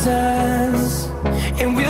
sense, and we'll.